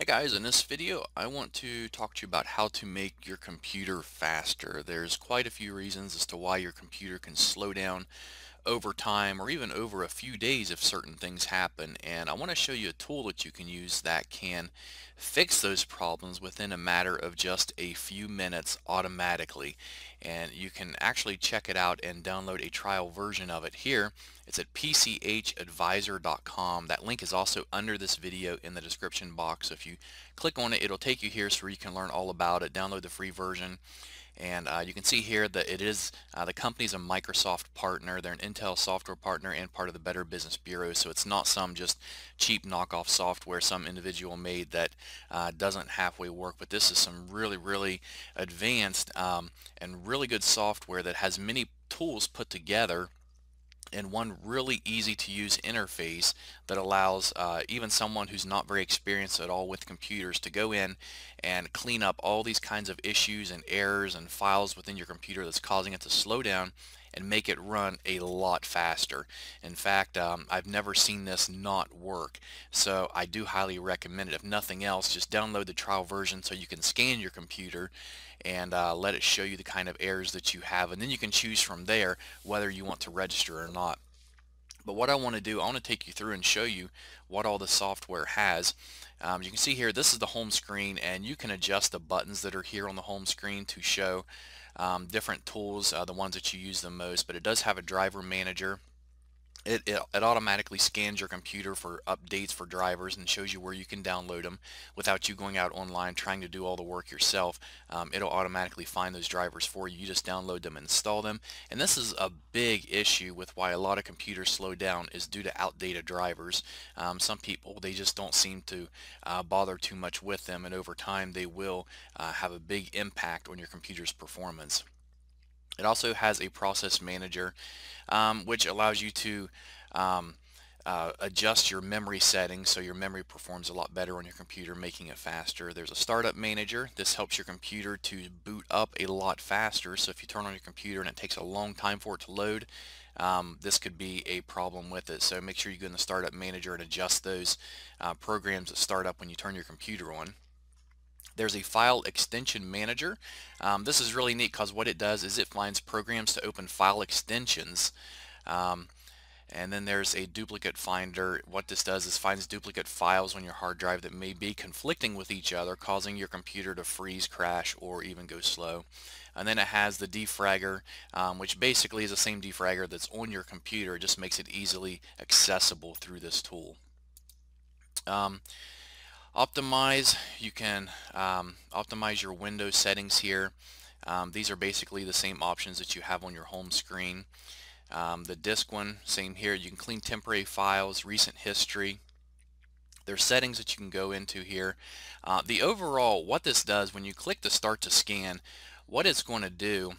Hey guys, in this video I want to talk to you about how to make your computer faster. There's quite a few reasons as to why your computer can slow down over time or even over a few days if certain things happen and I want to show you a tool that you can use that can fix those problems within a matter of just a few minutes automatically and you can actually check it out and download a trial version of it here. It's at pchadvisor.com that link is also under this video in the description box. So if you click on it it'll take you here so you can learn all about it download the free version and uh, you can see here that it is uh, the company's a Microsoft partner. They're an Intel software partner and part of the Better Business Bureau. So it's not some just cheap knockoff software some individual made that uh, doesn't halfway work but this is some really really advanced um, and really good software that has many tools put together in one really easy to use interface that allows uh, even someone who's not very experienced at all with computers to go in and clean up all these kinds of issues and errors and files within your computer that's causing it to slow down and make it run a lot faster. In fact, um, I've never seen this not work. So I do highly recommend it. If nothing else, just download the trial version so you can scan your computer and uh, let it show you the kind of errors that you have and then you can choose from there whether you want to register or not. But what I want to do, I want to take you through and show you what all the software has. Um, you can see here, this is the home screen and you can adjust the buttons that are here on the home screen to show um, different tools, uh, the ones that you use the most, but it does have a driver manager it, it, it, automatically scans your computer for updates for drivers and shows you where you can download them without you going out online trying to do all the work yourself. Um, it'll automatically find those drivers for you. You just download them and install them. And this is a big issue with why a lot of computers slow down is due to outdated drivers. Um, some people, they just don't seem to uh, bother too much with them and over time they will uh, have a big impact on your computer's performance. It also has a process manager um, which allows you to um, uh, adjust your memory settings so your memory performs a lot better on your computer making it faster. There's a startup manager. This helps your computer to boot up a lot faster so if you turn on your computer and it takes a long time for it to load um, this could be a problem with it so make sure you go in the startup manager and adjust those uh, programs that start up when you turn your computer on. There's a file extension manager. Um, this is really neat because what it does is it finds programs to open file extensions. Um, and then there's a duplicate finder. What this does is finds duplicate files on your hard drive that may be conflicting with each other, causing your computer to freeze, crash, or even go slow. And then it has the defragger, um, which basically is the same defragger that's on your computer. It just makes it easily accessible through this tool. Um, Optimize, you can um, optimize your window settings here. Um, these are basically the same options that you have on your home screen. Um, the disk one, same here. You can clean temporary files, recent history. There's settings that you can go into here. Uh, the overall, what this does, when you click the start to scan, what it's going to do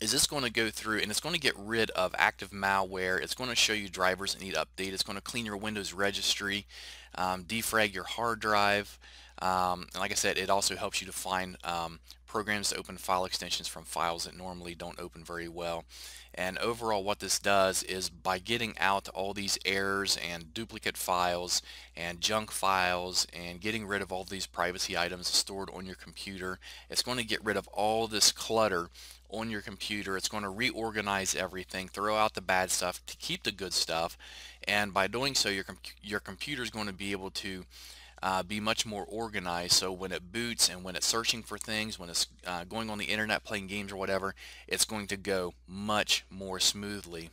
is this going to go through and it's going to get rid of active malware. It's going to show you drivers that need update. It's going to clean your Windows registry, um, defrag your hard drive. Um, and like I said, it also helps you to find um, programs to open file extensions from files that normally don't open very well. And overall what this does is by getting out all these errors and duplicate files and junk files and getting rid of all these privacy items stored on your computer, it's going to get rid of all this clutter on your computer. It's going to reorganize everything, throw out the bad stuff to keep the good stuff. And by doing so, your, com your computer is going to be able to uh, be much more organized. So when it boots and when it's searching for things when it's uh, going on the internet playing games or whatever it's going to go much more smoothly.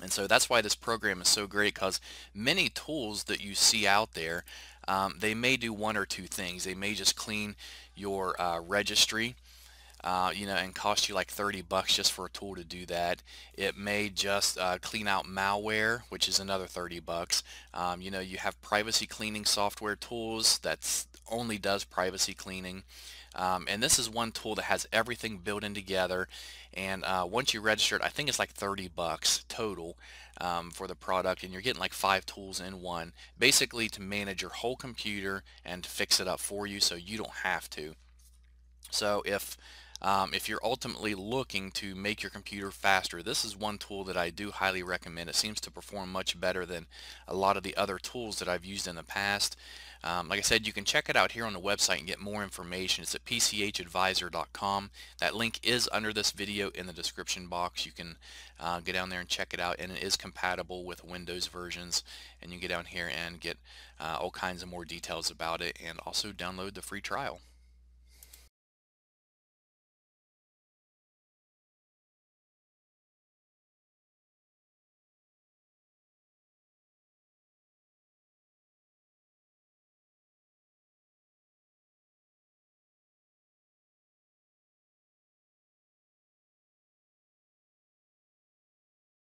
And so that's why this program is so great because many tools that you see out there um, they may do one or two things. They may just clean your uh, registry uh, you know, and cost you like 30 bucks just for a tool to do that. It may just uh, clean out malware, which is another 30 bucks. Um, you know, you have privacy cleaning software tools that only does privacy cleaning. Um, and this is one tool that has everything built in together. And uh, once you register it, I think it's like 30 bucks total um, for the product. And you're getting like five tools in one, basically to manage your whole computer and fix it up for you so you don't have to. So if Um, if you're ultimately looking to make your computer faster, this is one tool that I do highly recommend. It seems to perform much better than a lot of the other tools that I've used in the past. Um, like I said, you can check it out here on the website and get more information. It's at pchadvisor.com. That link is under this video in the description box. You can uh, get down there and check it out, and it is compatible with Windows versions. And you can get down here and get uh, all kinds of more details about it, and also download the free trial.